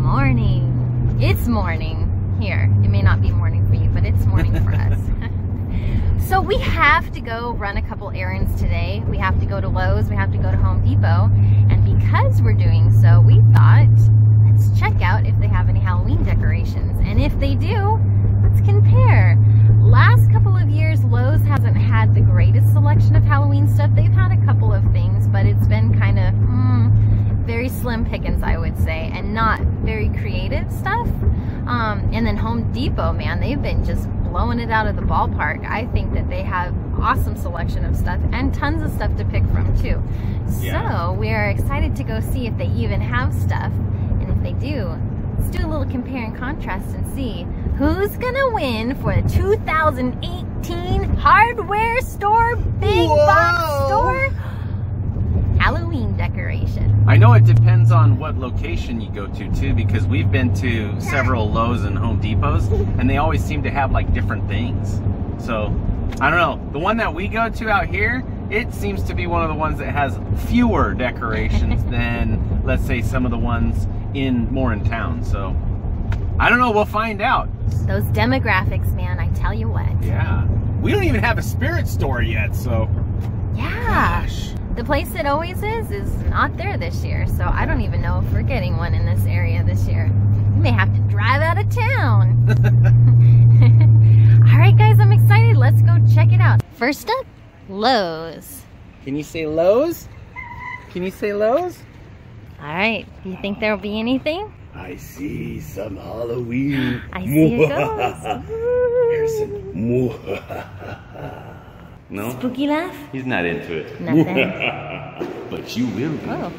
morning. It's morning here. It may not be morning for you, but it's morning for us. so we have to go run a couple errands today. We have to go to Lowe's, we have to go to Home Depot, and because we're doing so, we thought, let's check out if they have any Halloween decorations. And if they do, let's compare. Last couple of years, Lowe's hasn't had the greatest selection of Halloween stuff. They've had a couple of things, but it's been kind of mm, very slim pickings, I would say, and not very creative stuff. Um, and then Home Depot, man, they've been just blowing it out of the ballpark. I think that they have awesome selection of stuff and tons of stuff to pick from too. Yeah. So we are excited to go see if they even have stuff. And if they do, let's do a little compare and contrast and see who's gonna win for the 2018 hardware store big Whoa. box store Halloween decoration. I know it depends on what location you go to too because we've been to several Lowe's and Home Depots and they always seem to have like different things. So I don't know. The one that we go to out here, it seems to be one of the ones that has fewer decorations than let's say some of the ones in more in town. So I don't know. We'll find out. Those demographics, man. I tell you what. Yeah. We don't even have a spirit store yet, so. Yeah. Gosh. The place it always is is not there this year, so I don't even know if we're getting one in this area this year. We may have to drive out of town. All right, guys, I'm excited. Let's go check it out. First up, Lowe's. Can you say Lowe's? Can you say Lowe's? All right. Do you think there'll be anything? I see some Halloween. I see a ghost. Harrison. No? Spooky laugh? He's not into it. Nothing. but you will be. Oh.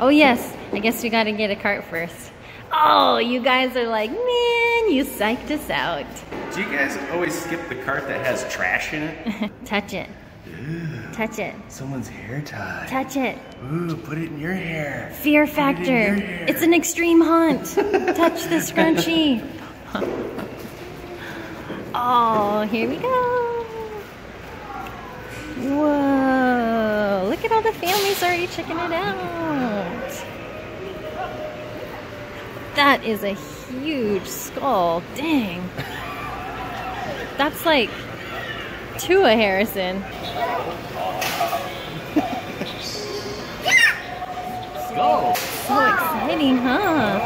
Oh, yes. I guess we got to get a cart first. Oh, you guys are like, man, you psyched us out. Do you guys always skip the cart that has trash in it? Touch it. Touch it. Someone's hair tie. Touch it. Ooh, put it in your hair. Fear factor. It it's an extreme haunt. Touch the scrunchie. oh, here we go. Whoa. Look at all the families already checking it out. That is a huge skull. Dang. That's like to a Harrison. go. So exciting, huh?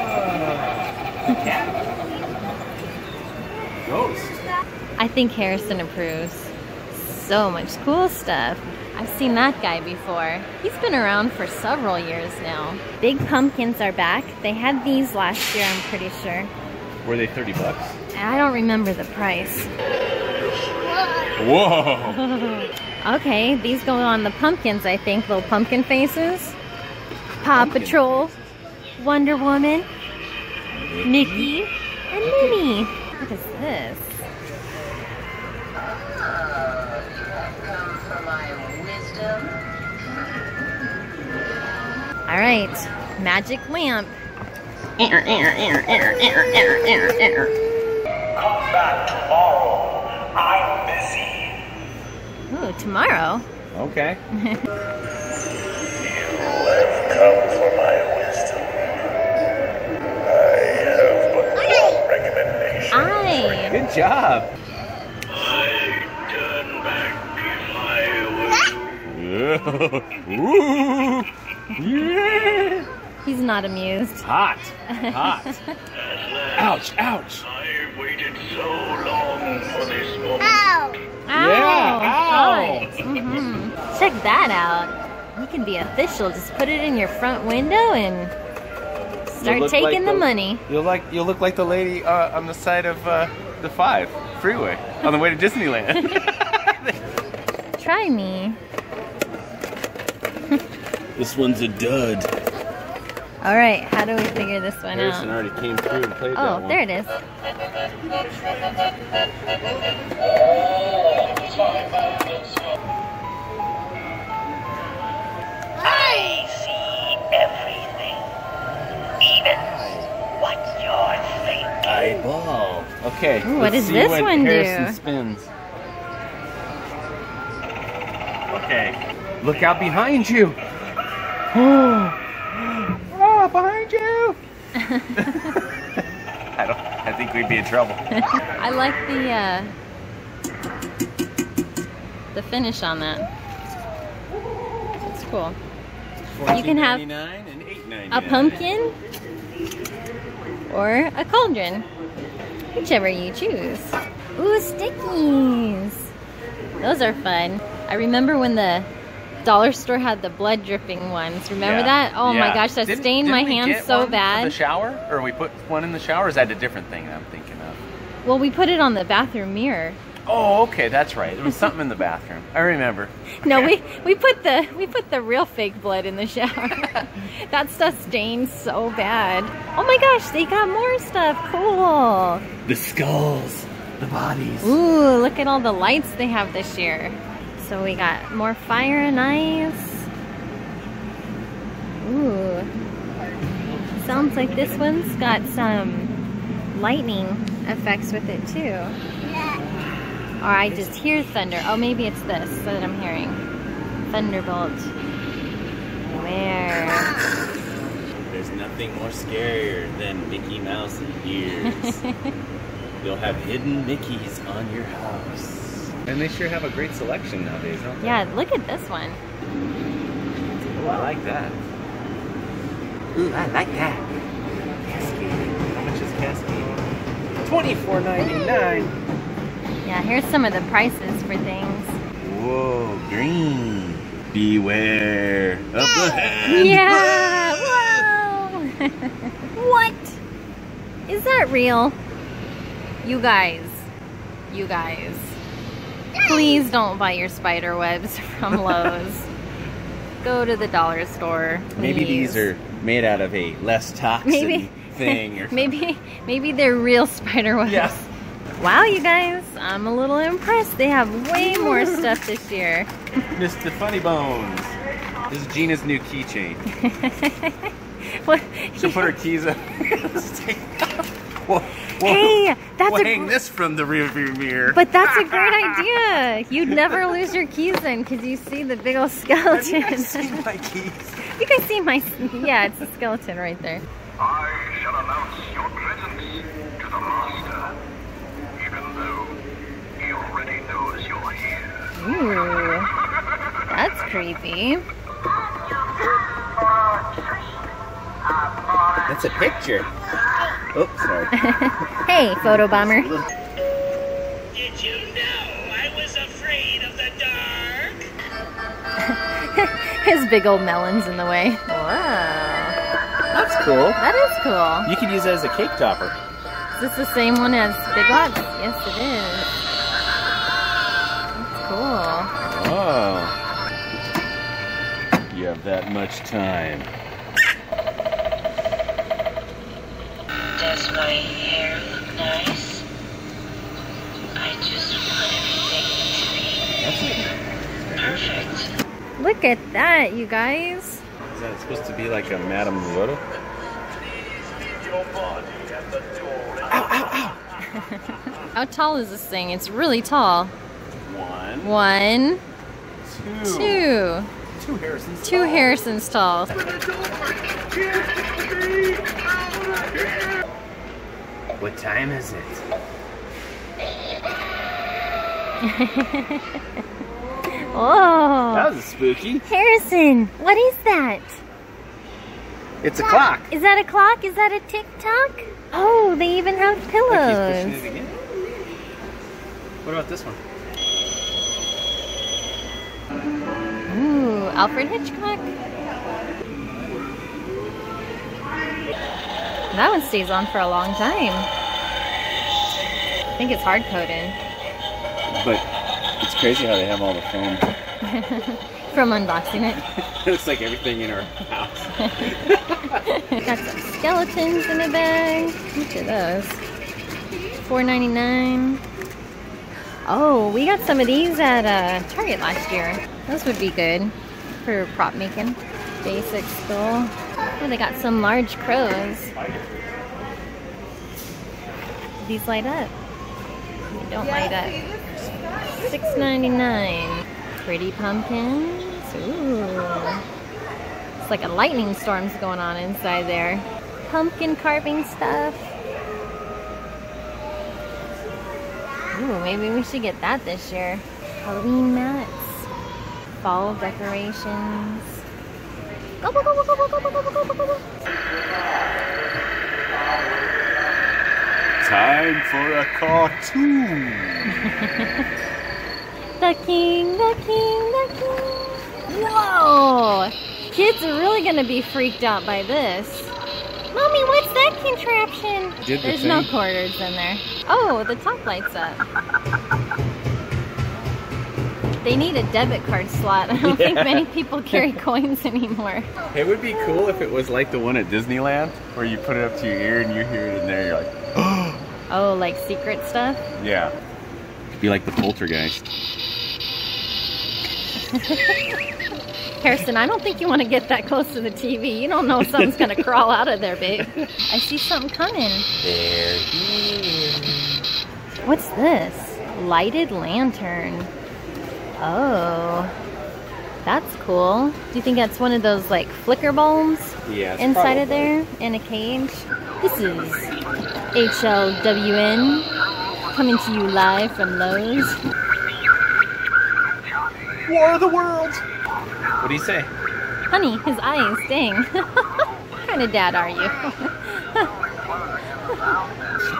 Ghost. I think Harrison approves. So much cool stuff. I've seen that guy before. He's been around for several years now. Big pumpkins are back. They had these last year, I'm pretty sure. Were they 30 bucks? I don't remember the price. Whoa! okay, these go on the pumpkins, I think. Little pumpkin faces. Paw pumpkin Patrol, faces. Wonder Woman, Mickey, and Minnie. What is this? All right, magic lamp. Come back tomorrow. I'm busy. Ooh, tomorrow? Okay. you have come for my wisdom. I have but one recommendation. Aye. Good job. I turn back if I were. Ooh. Yeah. He's not amused. Hot. Hot. ouch, ouch. I waited so long for this moment. Ow! Yeah, ow. Mm -hmm. Check that out. You can be official. Just put it in your front window and start taking like the, the, money. You'll like you'll look like the lady uh, on the side of uh, the five freeway on the way to Disneyland. Try me. This one's a dud. All right, how do we figure this one Harrison out? already came through and played oh, that one. there it is. I see everything. Even what you're thinking. Eyeball. Okay. Ooh, what does this what one Harrison do? spins. Okay. Look out behind you. Oh. Oh, behind you. I don't. I think we'd be in trouble. I like the uh, the finish on that. It's cool. You can have $14.99 and $8.99. A pumpkin or a cauldron, whichever you choose. Ooh, stickies. Those are fun. I remember when the dollar store had the blood dripping ones. Remember Yeah. that? Oh my gosh, that Didn't- stained didn't my hands so one for bad. the shower, or we put one in the shower. Is that a different thing that I'm thinking of? Well, we put it on the bathroom mirror. Oh, okay, that's right. There was something in the bathroom. I remember. No, we we put the we put the real fake blood in the shower. that stuff stains so bad. Oh my gosh, they got more stuff. Cool. The skulls. The bodies. Ooh, look at all the lights they have this year. So we got more fire and ice. Ooh. Sounds like this one's got some lightning effects with it too. Or I just hear thunder. Oh, maybe it's this that I'm hearing. Thunderbolt. Where? There's nothing more scarier than Mickey Mouse ears. You'll have hidden Mickeys on your house. And they sure have a great selection nowadays, don't they? Yeah, look at this one. Ooh, I like that. Ooh, I like that. Cascade. How much is Cascade? Twenty-four ninety-nine. Yeah, here's some of the prices for things. Whoa, green. Beware of the hand. Yeah! Wow! what? Is that real? You guys. You guys. Please don't buy your spider webs from Lowe's. Go to the dollar store. Maybe these are made out of a less toxic maybe thing or maybe maybe they're real spider webs. Yeah. Wow, you guys, I'm a little impressed. They have way more stuff this year. Mr. Funny Bones. This is Gina's new keychain. What? She'll put her keys up. we'll, Hey, that's we'll a hang this from the rearview mirror. But that's a great idea. You'd never lose your keys then because you see the big old skeleton. see my keys. you can see my, yeah, it's a skeleton right there. I shall announce your presence to the master, even though he already knows you're here. Ooh, that's creepy. That's a picture. Oh, sorry. Hey, photo bomber. Did you know I was afraid of the dark? His big old melon's in the way. Wow, That's cool. that is cool. You could use it as a cake topper. Is this the same one as Big Lots? Yes, it is. That's cool. Oh. You have that much time. Does my hair look nice? I just want everything to be perfect. Look at that, you guys. Is that supposed to be like a Madame Leota? How tall is this thing? It's really tall. One, One, two, two. two Harrisons. Two Harrisons tall. What time is it? Oh, That was spooky. Harrison, what is that? It's a clock. Is that a clock? Is that a tick tock? Oh, they even have Look, he's pushing pillows. What about this one? Ooh, Alfred Hitchcock. That one stays on for a long time. I think it's hard coded But it's crazy how they have all the foam. from unboxing it. it looks like everything in our house. Got some skeletons in a bag. Look at those. $4.99. Oh, we got some of these at uh, Target last year. Those would be good for prop making. Basic skull. Oh, they got some large crows. These light up. They don't light up. $6.99. Pretty pumpkins. Ooh. It's like a lightning storm's going on inside there. pumpkin carving stuff. Ooh, maybe we should get that this year. Halloween mats, fall decorations. Time for a cartoon. the king, the king, the king. Whoa! Kids are really gonna be freaked out by this. Mommy, what's that contraption? Did There's the no quarters in there. Oh, the top light's up. They need a debit card slot. I don't think many people carry coins anymore. It would be cool if it was like the one at Disneyland, where you put it up to your ear and you hear it in there. You're like, Oh, Oh, like secret stuff? yeah. Be like the poltergeist. Harrison, I don't think you want to get that close to the TV. You don't know if something's gonna crawl out of there, babe. I see something coming. They're here. What's this? Lighted lantern. Oh. That's cool. Do you think that's one of those like flicker bulbs Yeah. it's inside of there in a cage? This is HLWN coming to you live from Lowe's. War of the Worlds. What do you say? Honey, his eyes, dang. what kind of dad are you?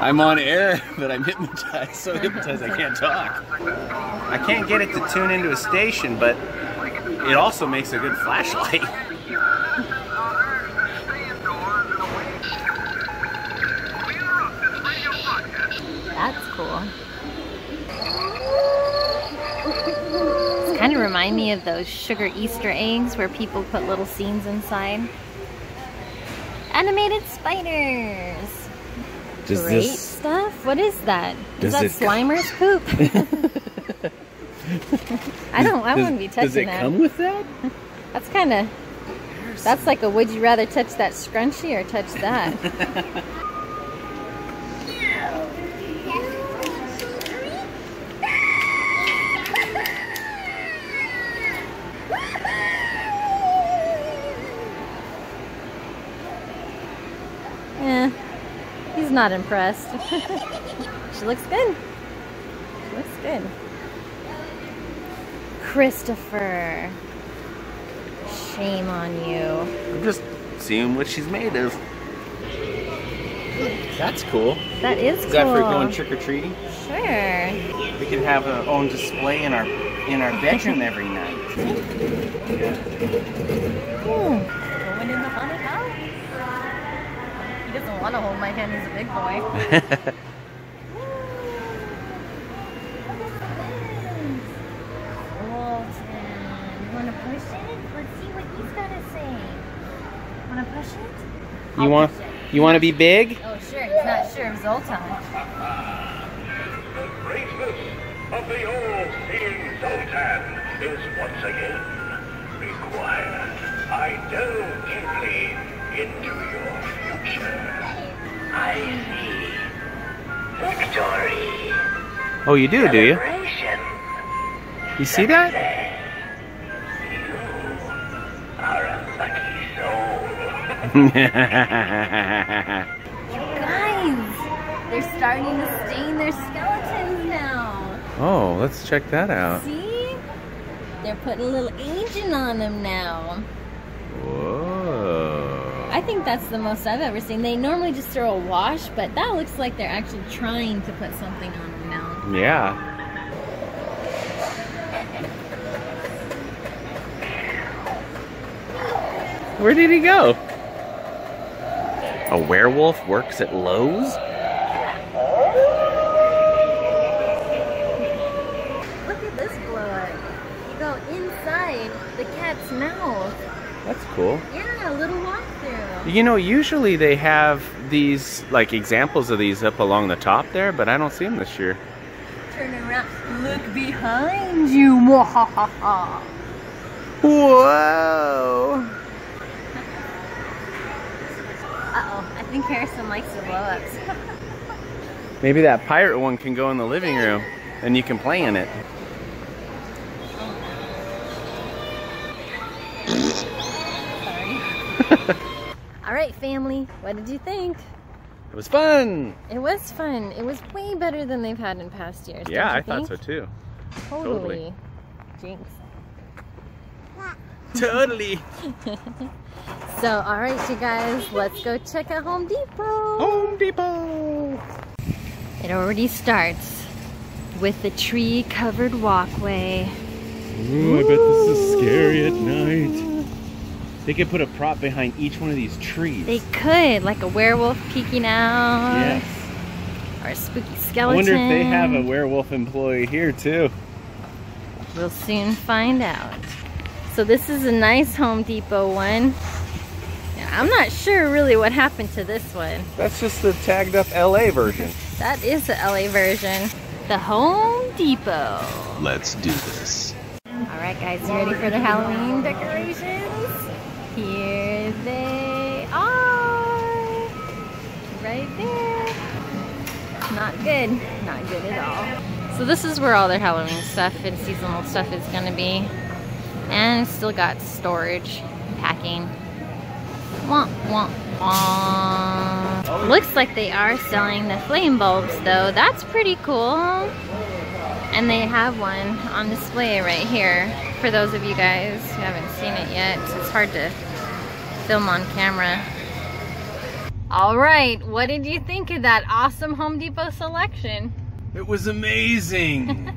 I'm on air, but I'm hypnotized, so hypnotized I can't talk. I can't get it to tune into a station, but it also makes a good flashlight. That's cool. It's kind of remind me of those sugar Easter eggs where people put little scenes inside. Animated spiders. Does Great stuff. What is that? Is Does that it- Slimer's poop? I don't. I wouldn't be touching that. Does it that. come with that? That's kind of. That's like a. Would you rather touch that scrunchie or touch that? not impressed. she looks good. She looks good. Christopher. Shame on you. I'm just seeing what she's made of. That's cool. That is cool. Is that for going trick or treating? Sure. We could have our own display in our in our bedroom every night. Ooh. Hmm. Going in the haunted house. He doesn't want to hold my hand. He's a big boy. You want to push it? Let's see what he's got to say. Want to push it? You I'll want it. you want to be big? Oh, sure. He's not sure of Zoltan. The greatness of the all-seeing Zoltan is once again required. I delve Oh, you do, do you? You see that? You are a lucky soul. Guys, they're starting to stain their skeletons now. oh, let's check that out. See? They're putting a little agent on them now. Whoa. I think that's the most I've ever seen. They normally just throw a wash, but that looks like they're actually trying to put something on them now. Yeah. Where did he go? A werewolf works at Lowe's? Look at this blood. You go inside the cat's mouth. That's cool. Yeah, a little walkthrough. You know, usually they have these, like, examples of these up along the top there, but I don't see them this year. Turn around. Look behind you. Whoa! Uh-oh. I think Harrison likes the blow-ups. Maybe that pirate one can go in the living room and you can play in it. Oh. Sorry. All All right, family, what did you think? It was fun. It was fun. It was way better than they've had in past years. Yeah, don't you I thought so too. Totally. Jinx. Totally. So, all right, you guys, let's go check out Home Depot. Home Depot. It already starts with the tree-covered walkway. Ooh, I bet this is scary at night. They could put a prop behind each one of these trees. They could, like a werewolf peeking out. yes. Or a spooky I skeleton. wonder if they have a werewolf employee here too. We'll soon find out. So this is a nice Home Depot one. I'm not sure really what happened to this one. That's just the tagged up LA version. That is the LA version. The Home Depot. Let's do this. All right, guys, you ready for the Halloween decorations? Right there. Not good. Not good at all. So this is where all their Halloween stuff and seasonal stuff is going to be. And still got storage, packing. Wah, wah, wah. Looks like they are selling the flame bulbs though. That's pretty cool. And they have one on display right here for those of you guys who haven't seen it yet. It's hard to film on camera. All right, what did you think of that awesome Home Depot selection? It was amazing.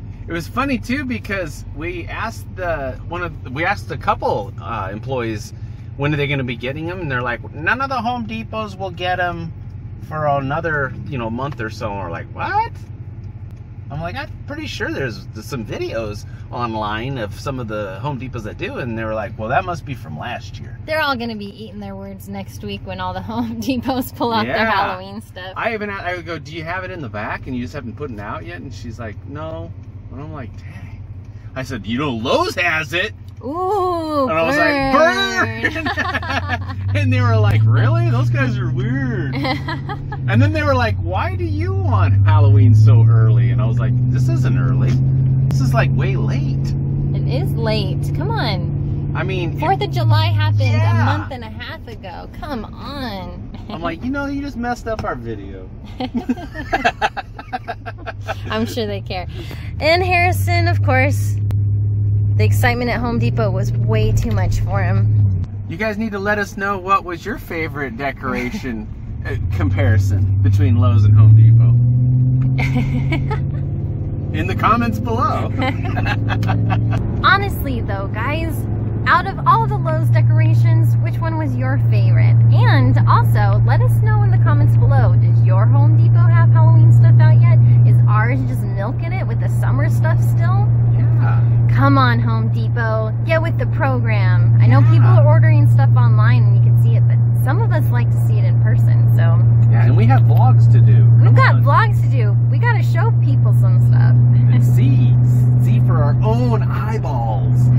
it was funny too because we asked the one of we asked a couple uh, employees when are they going to be getting them, and they're like, none of the Home Depots will get them for another you know month or so. And we're like, what? I'm like, I'm pretty sure there's some videos online of some of the Home Depots that do, and they were like, well, that must be from last year. They're all going to be eating their words next week when all the Home Depots pull out their Halloween stuff. I even I would go, do you have it in the back and you just haven't put it out yet? And she's like, no. And I'm like, dang. I said, you know, Lowe's has it. Ooh, And I was like, burn! and they were like, really? Those guys are weird. and then they were like, why do you want Halloween so early? And I was like, this isn't early. This is like way late. it is late. Come on. I mean, Fourth of July happened Yeah. a month and a half ago. Come on. I'm like, you know, you just messed up our video. I'm sure they care. And Harrison, of course, the excitement at Home Depot was way too much for him. You guys need to let us know what was your favorite decoration uh, comparison between Lowe's and Home Depot. In the comments below. Honestly, though, guys, out of all the Lowe's decorations, which one was your favorite? And also, let us know in the comments below. Does your Home Depot have Halloween stuff out yet? Is ours just milking it with the summer stuff still? yeah. Come on, Home Depot. Get with the program. I know people are ordering stuff online and you can see it, but some of us like to see it in person. So Yeah, and we have vlogs to do. we've got on. vlogs to do. We got to show people some stuff. And see, see for our own eyeballs.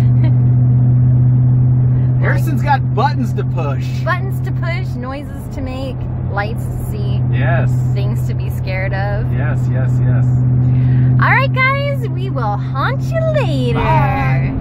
Harrison's got buttons to push. Buttons to push, noises to make, lights to see, Yes. things to be scared of. Yes, yes, yes. All right, guys, we will haunt you later. Bye.